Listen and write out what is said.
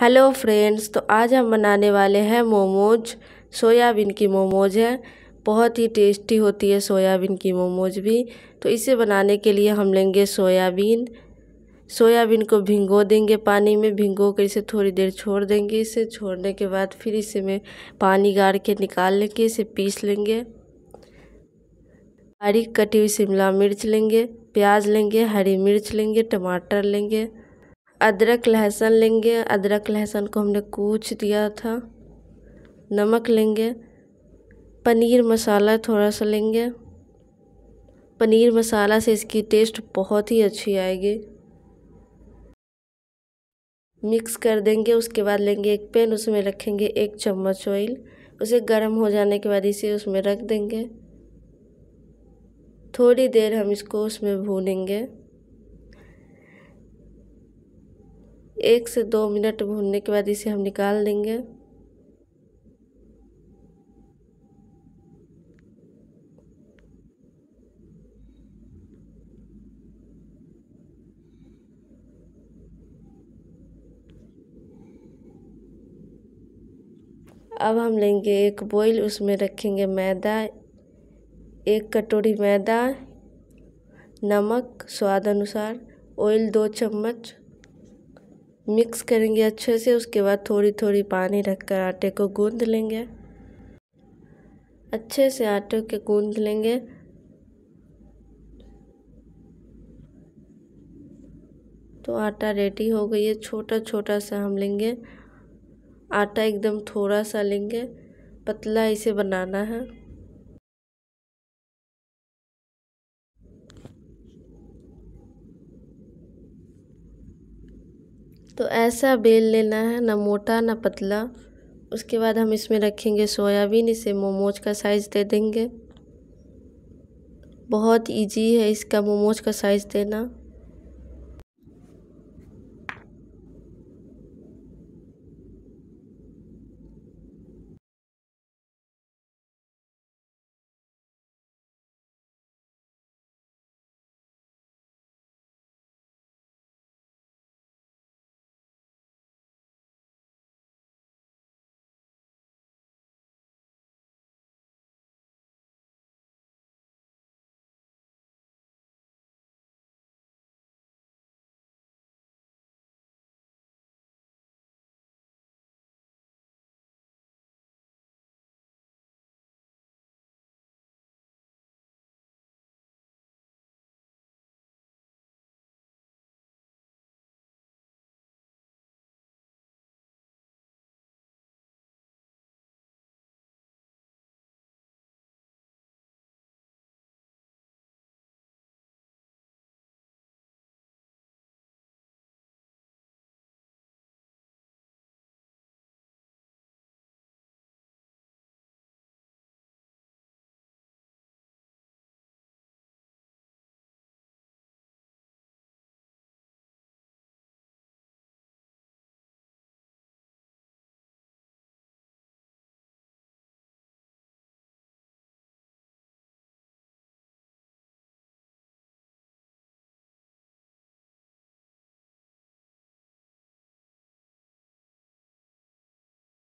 Hello friends तो आज हम बनाने वाले हैं मोमोज। सोयाबीन की मोमोज है। बहुत ही टेस्टी होती है सोयाबीन की मोमोज भी। तो इसे बनाने के लिए हम लेंगे सोयाबीन। सोयाबीन को भिंगो देंगे पानी में। भिंगो कर इसे थोड़ी देर छोड़ देंगे। इसे छोड़ने के बाद फिर इसे में पानी गाड़ के निकाल लेंगे। इसे पीस लेंगे। बारीक कटी हुई शिमला मिर्च लेंगे। प्याज लेंगे। हरी मिर्च लेंगे। टमाटर लेंगे। अदरक लहसुन लेंगे। अदरक लहसुन को हमने कूच दिया था। नमक लेंगे। पनीर मसाला थोड़ा सा लेंगे। पनीर मसाला से इसकी टेस्ट बहुत ही अच्छी आएगी। मिक्स कर देंगे, उसके बाद लेंगे एक पैन, उसमें रखेंगे एक चम्मच ऑयल। उसे गर्म हो जाने के बाद इसे उसमें रख देंगे। थोड़ी देर हम इसको उसमें भूनेंगे। एक से दो मिनट भूनने के बाद इसे हम निकाल देंगे। अब हम लेंगे एक बॉईल उसमें रखेंगे मैदा, एक कटोरी मैदा, नमक, स्वाद अनुसार ऑयल दो चम्मच। मिक्स करेंगे अच्छे से, उसके बाद थोड़ी थोड़ी पानी रखकर आटे को गूंद लेंगे। अच्छे से आटे के गूंद लेंगे। तो आटा रेडी हो गई है छोटा छोटा सा हम लेंगे। आटा एकदम थोड़ा सा लेंगे, पतला इसे बनाना है। तो ऐसा बेल लेना है, ना मोटा, ना पतला। उसके बाद हम इसमें रखेंगे सोयाबीन, इसे मोमोज का साइज़ दे देंगे। बहुत इजी है इसका मोमोज का साइज़ देना।